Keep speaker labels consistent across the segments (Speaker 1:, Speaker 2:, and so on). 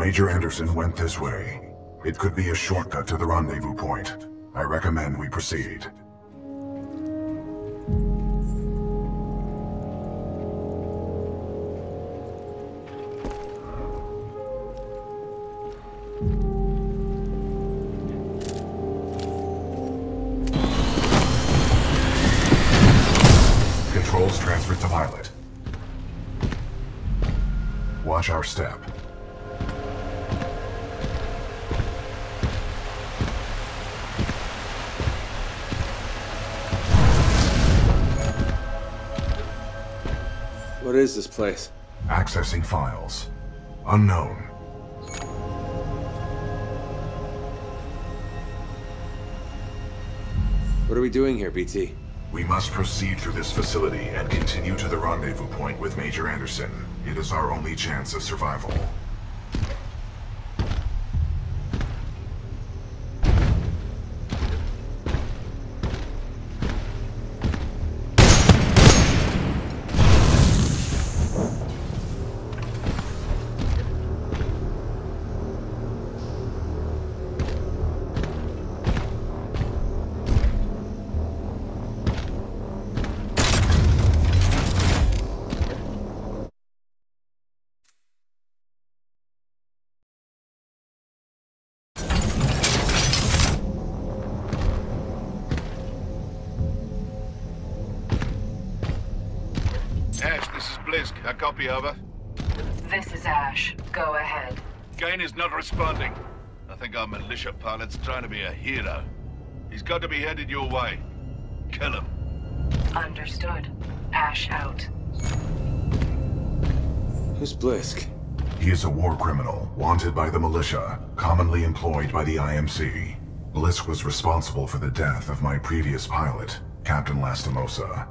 Speaker 1: Major Anderson went this way. It could be a shortcut to the rendezvous point. I recommend we proceed. Files. Unknown.
Speaker 2: What are we doing here, BT?
Speaker 1: We must proceed through this facility and continue to the rendezvous point with Major Anderson. It is our only chance of survival.
Speaker 3: Copy over.
Speaker 4: This is Ash. Go ahead.
Speaker 3: Kane is not responding. I think our militia pilot's trying to be a hero. He's got to be headed your way. Kill him.
Speaker 4: Understood. Ash out.
Speaker 2: Who's Blisk?
Speaker 1: He is a war criminal, wanted by the militia, commonly employed by the IMC. Blisk was responsible for the death of my previous pilot, Captain Lastimosa.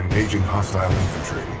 Speaker 5: engaging hostile infantry.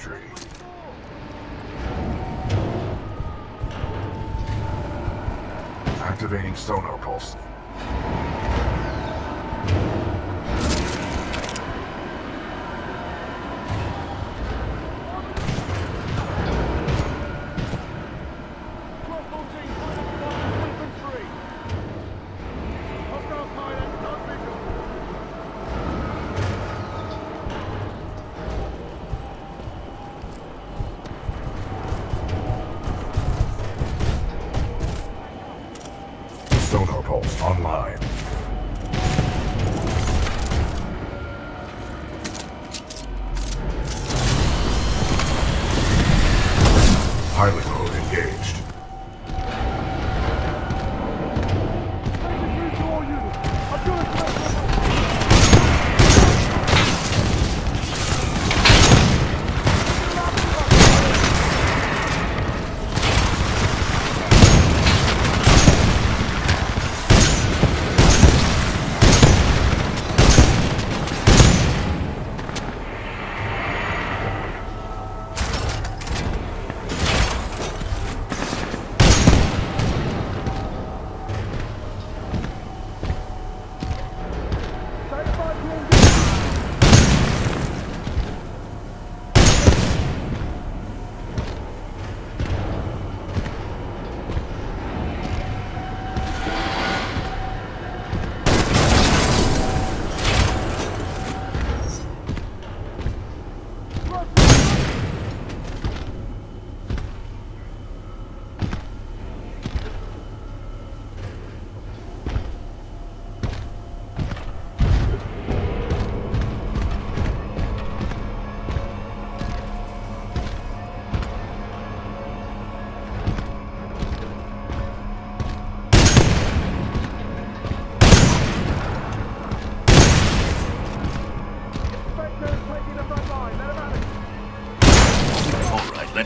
Speaker 5: country. Activating sonar pulse.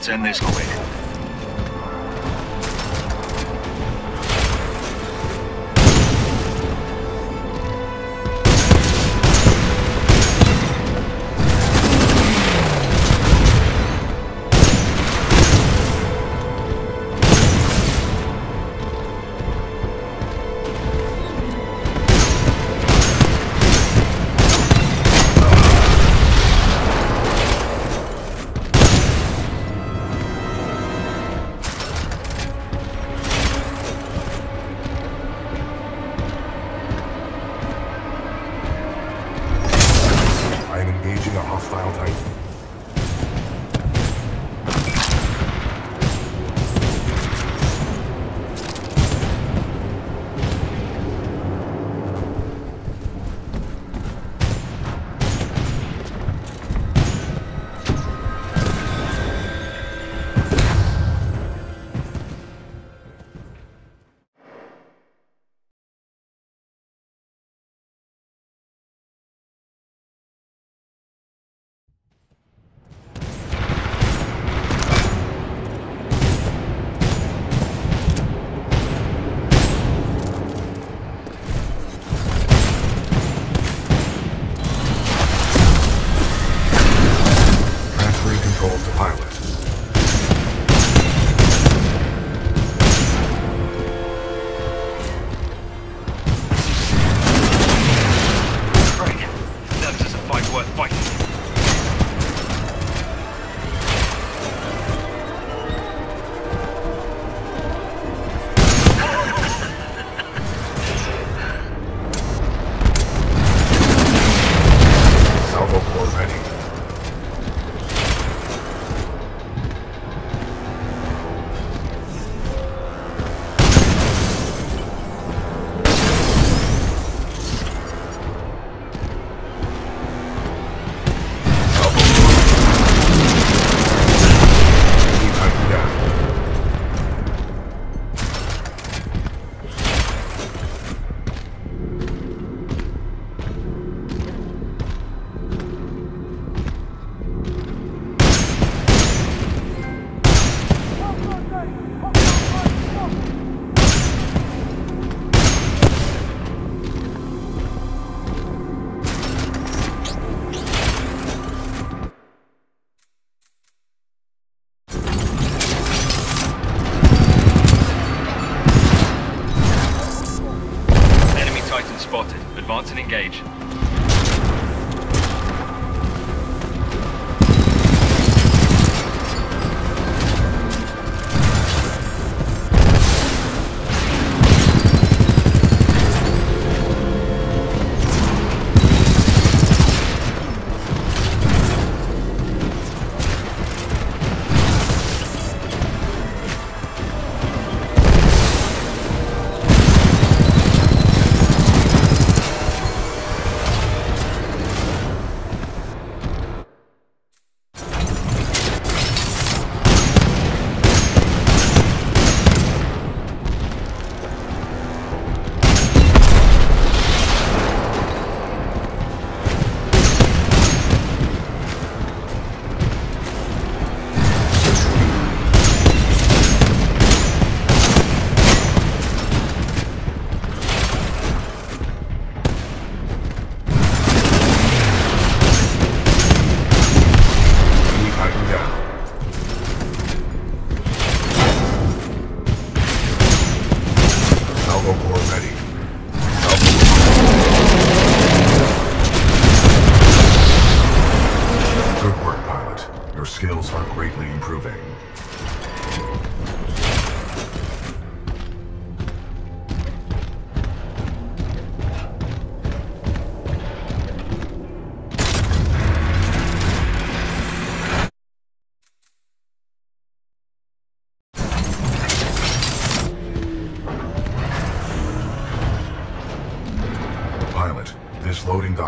Speaker 1: Let's this.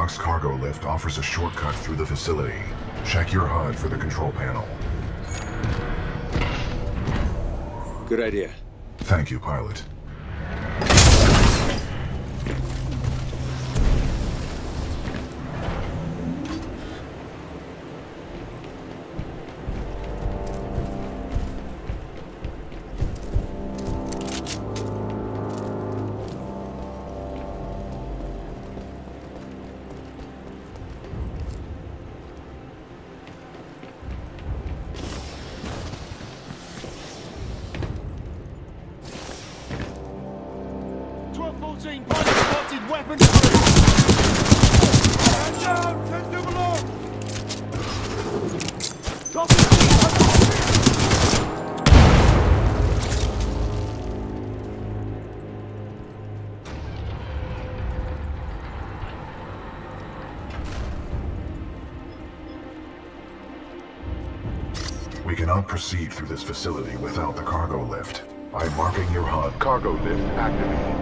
Speaker 1: This cargo lift offers a shortcut through the facility. Check your HUD for the control panel.
Speaker 2: Good idea.
Speaker 1: Thank you, pilot. Proceed through this facility without the cargo lift. I'm marking your HUD. Cargo lift activated.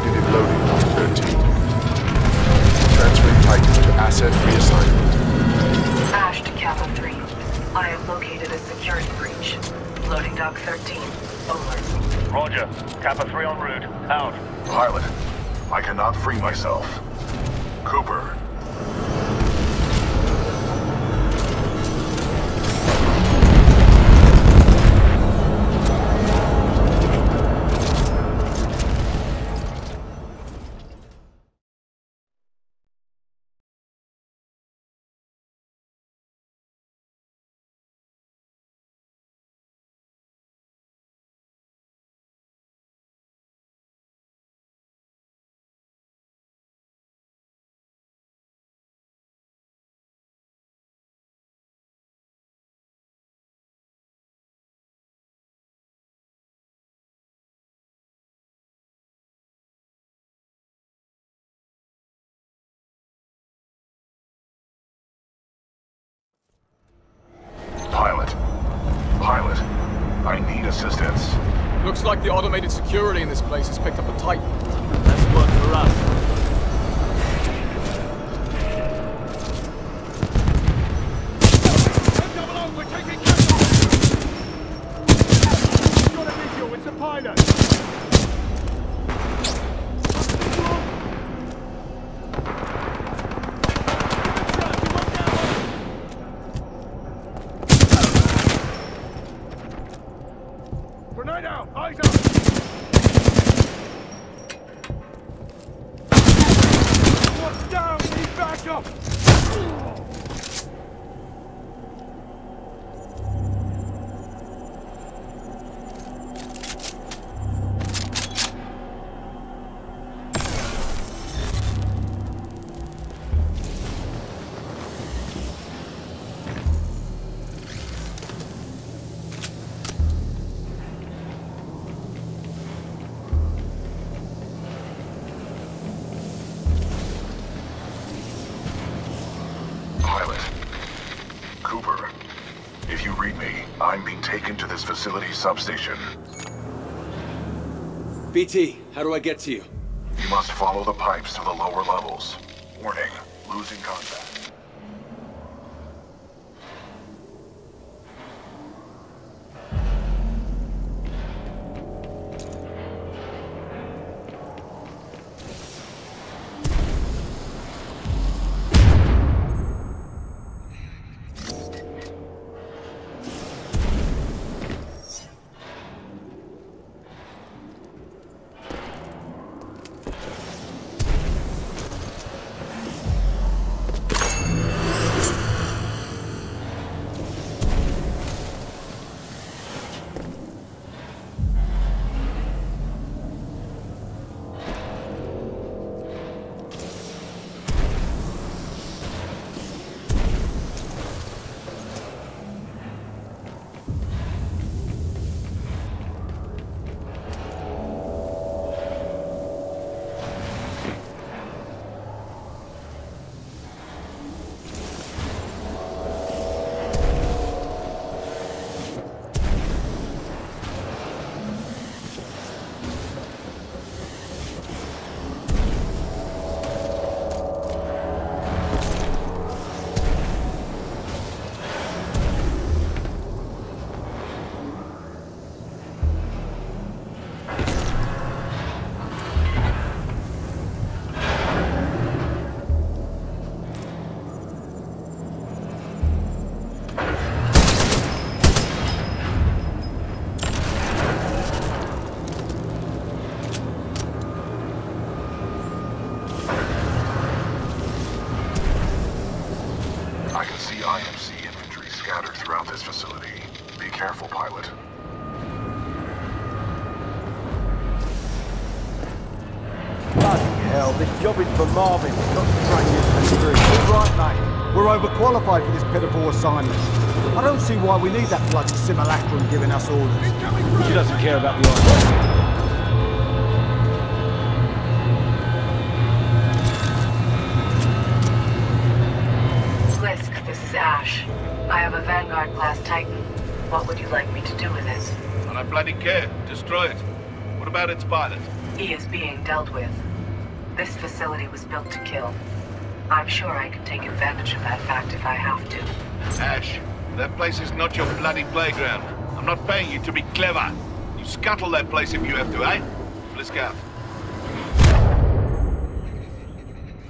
Speaker 6: Titan detected in loading dock 13. Transferring Titan to asset reassignment.
Speaker 4: Ash to Kappa 3. I have located a security breach. Loading dock 13. Over.
Speaker 7: Roger. Kappa 3 en route. Out.
Speaker 1: Pilot, I cannot free myself. Cooper.
Speaker 5: Looks like the automated security in this place has picked up a Titan.
Speaker 1: Substation.
Speaker 2: BT, how do I get to you?
Speaker 1: You must follow the pipes to the lower levels.
Speaker 8: Assignment. I don't see why we need that bloody simulacrum giving us orders. She doesn't care about the orders.
Speaker 4: Blisk, this is Ash. I have a Vanguard class Titan. What would you like me to do with it?
Speaker 3: And I bloody care. Destroy it. What about its pilot?
Speaker 4: He is being dealt with. This facility was built to kill. I'm sure I can take advantage of that fact if I have to.
Speaker 3: Ash, that place is not your bloody playground. I'm not paying you to be clever. You scuttle that place if you have to, eh? Blisk out.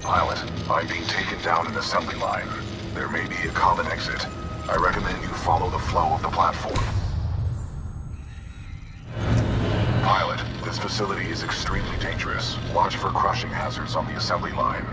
Speaker 1: Pilot, I'm being taken down an assembly line. There may be a common exit. I recommend you follow the flow of the platform. Pilot, this facility is extremely dangerous. Watch for crushing hazards on the assembly line.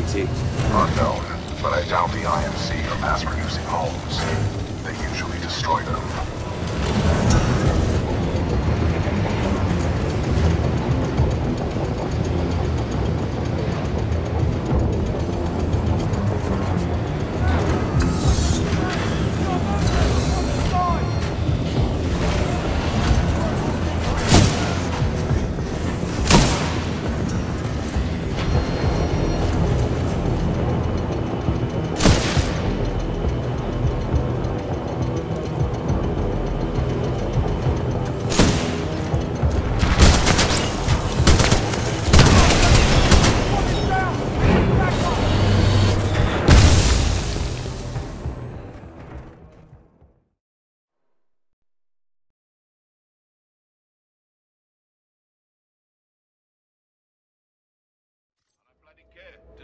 Speaker 2: BT?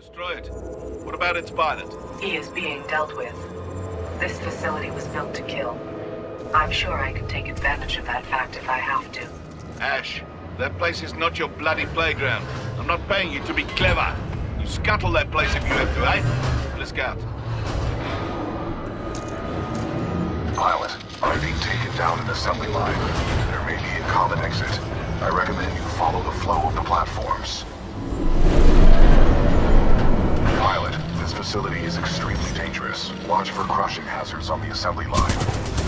Speaker 1: Destroy
Speaker 3: it. What about its pilot?
Speaker 4: He is being dealt with. This facility was built to kill. I'm sure I can take advantage of that fact if I have to.
Speaker 3: Ash, that place is not your bloody playground. I'm not paying you to be clever. You scuttle that place if you have to, eh? Let's go.
Speaker 1: Pilot, I'm being taken down an assembly line. There may be a common exit. I recommend you follow the flow of the platforms. This facility is extremely dangerous. Watch for crushing hazards on the assembly line.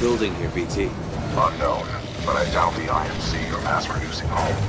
Speaker 2: Building here, BT?
Speaker 5: Unknown, but I doubt the IMC are mass-producing homes.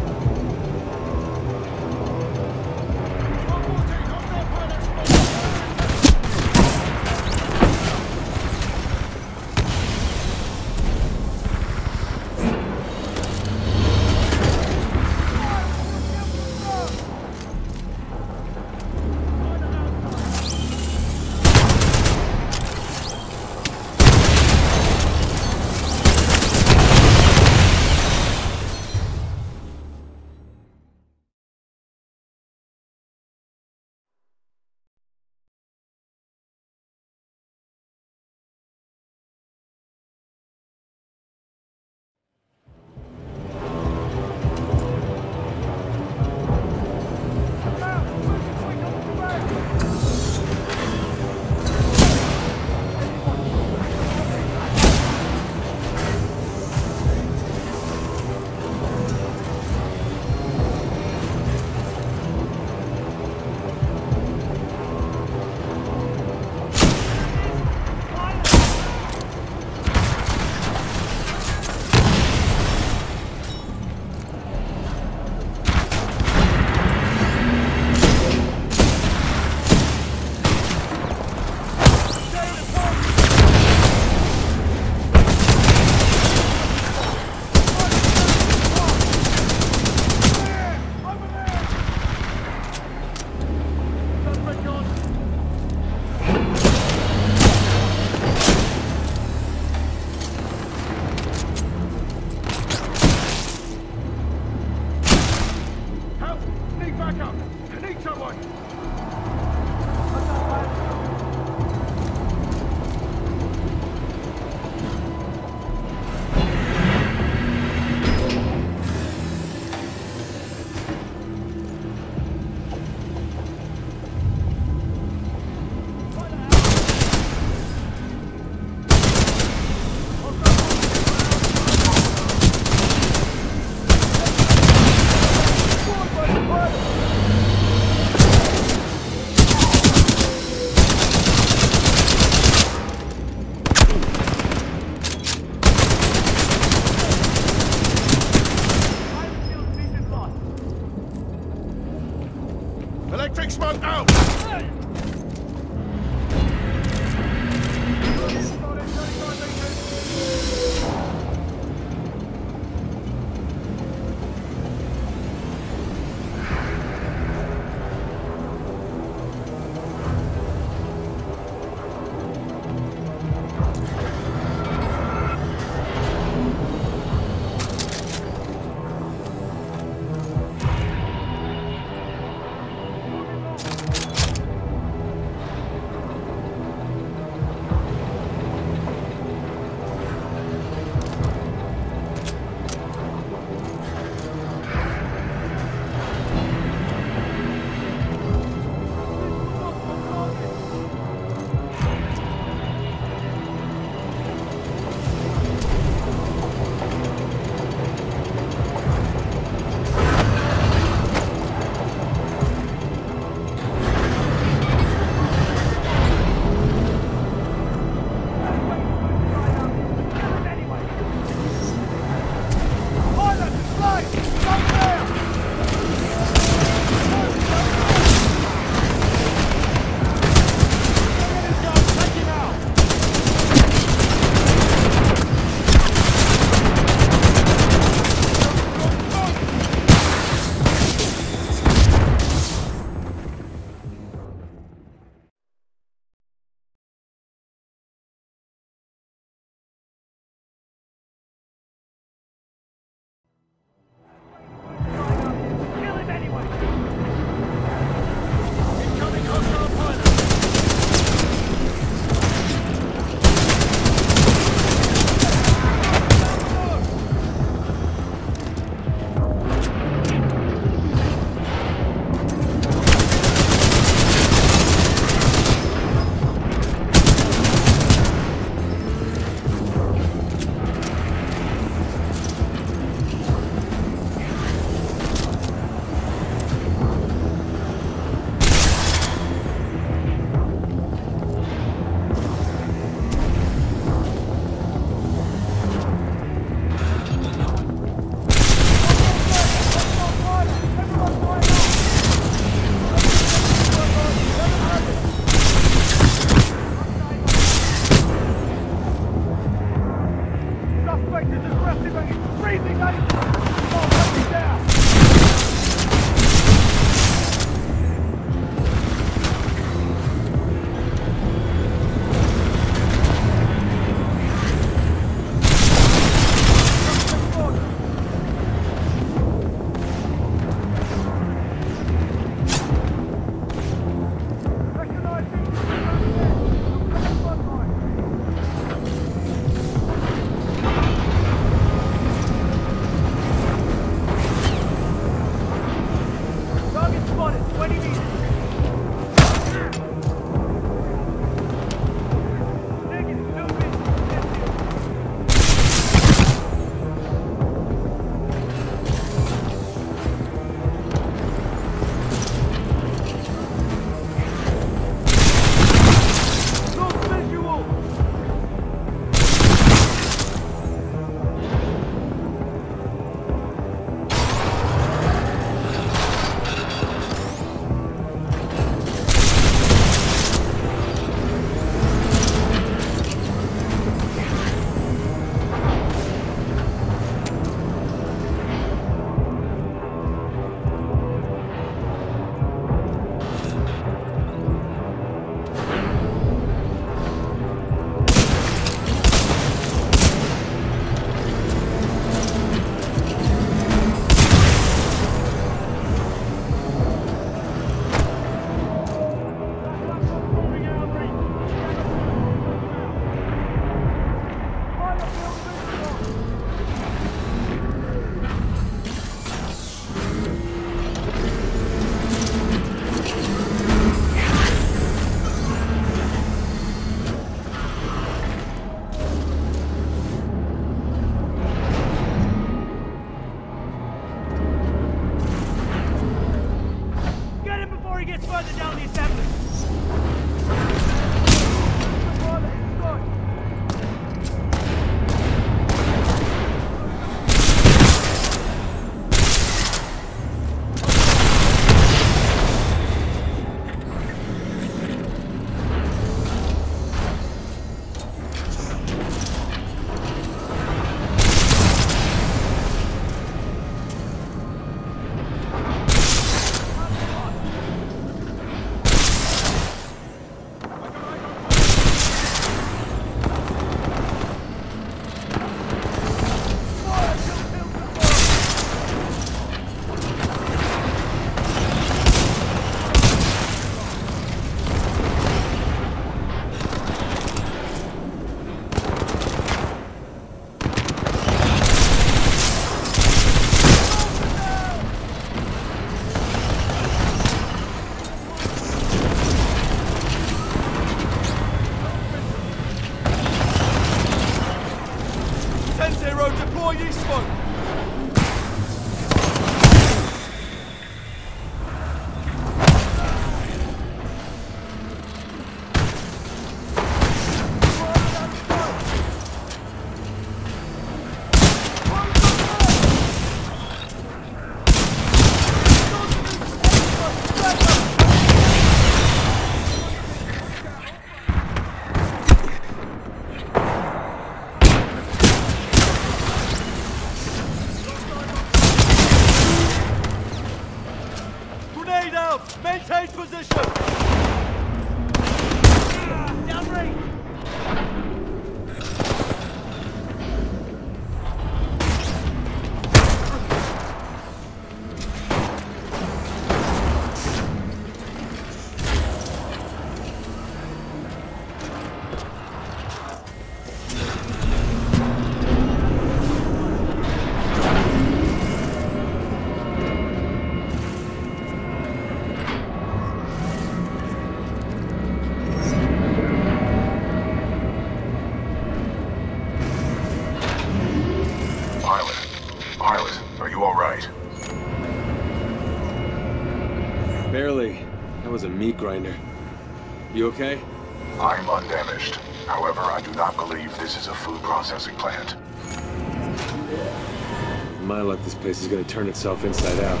Speaker 2: itself inside out.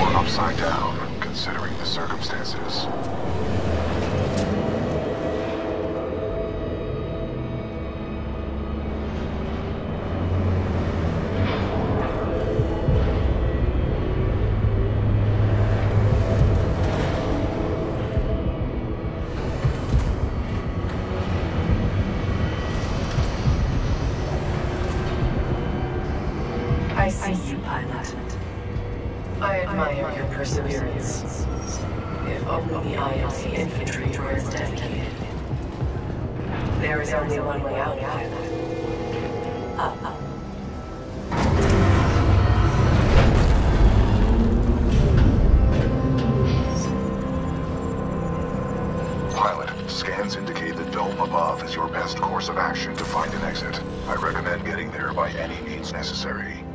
Speaker 1: Or upside down, considering the circumstances. here by any means necessary.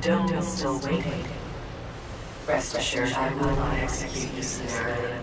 Speaker 4: dome is still waiting. Rest assured I will not execute you sooner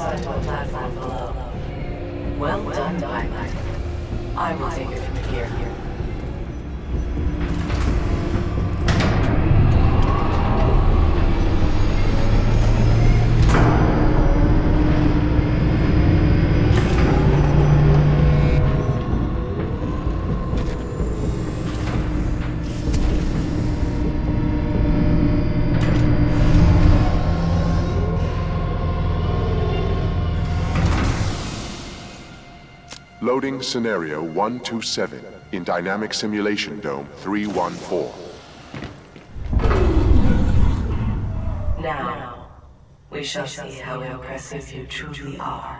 Speaker 4: transfer to platform below. Well done, Diamond. I will take it from here.
Speaker 6: Loading scenario 127 in dynamic simulation dome 314.
Speaker 4: Now, we shall see how impressive you truly are.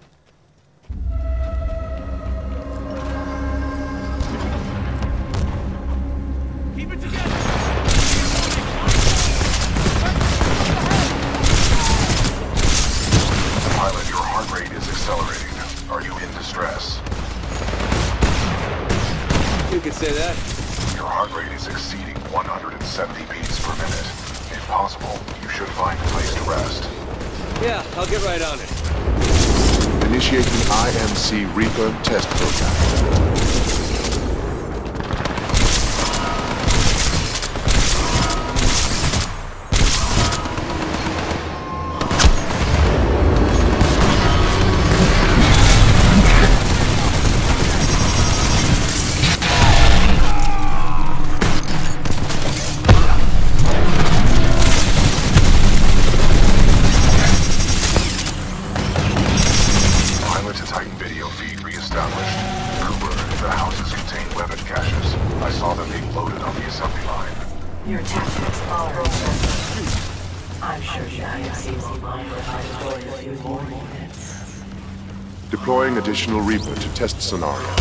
Speaker 6: scenario.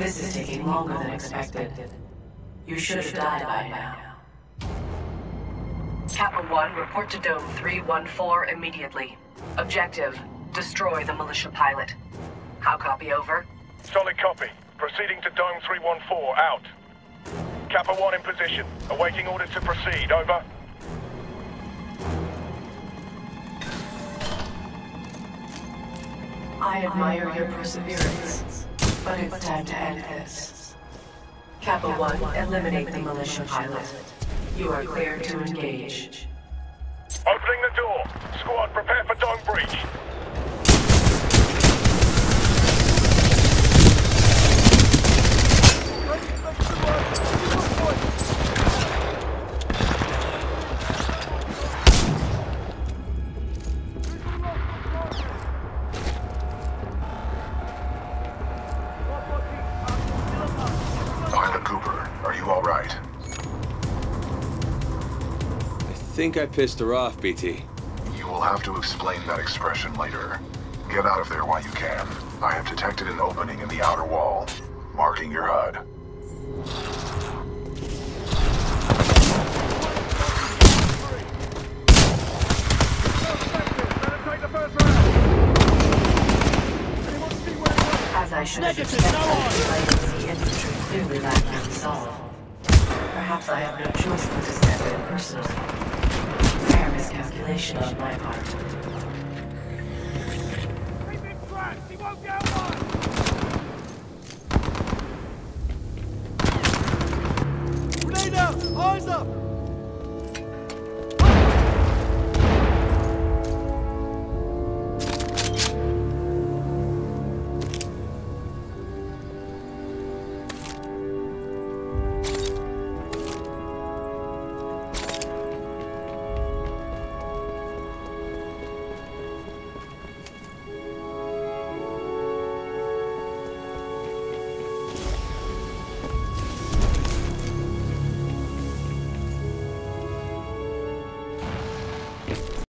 Speaker 4: This is taking longer than expected. You should have died by now. Kappa 1, report to Dome 314 immediately. Objective, destroy the militia pilot. How copy over?
Speaker 7: Solid copy. Proceeding to Dome 314. Out. Kappa 1 in position. Awaiting orders to proceed. Over.
Speaker 4: I admire your perseverance, but it's time to end this. Kappa 1, eliminate the militia pilot. You are cleared to engage.
Speaker 7: Opening the door. Squad, prepare for dome breach.
Speaker 2: I pissed her off, BT.
Speaker 1: You will have to explain that expression later. Get out of there while you can. I have detected an opening in the outer wall, marking your HUD.
Speaker 4: As I should have